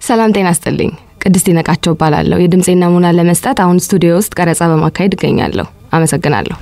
ሰላም ጤና ስጥልኝ። ቅድስት ይነቃቸው እባላለሁ። የድምፄና ናሙና ለመስጠት አሁን ስቱዲዮ ውስጥ ቀረጻ በማካሄድ እገኛለሁ። አመሰግናለሁ።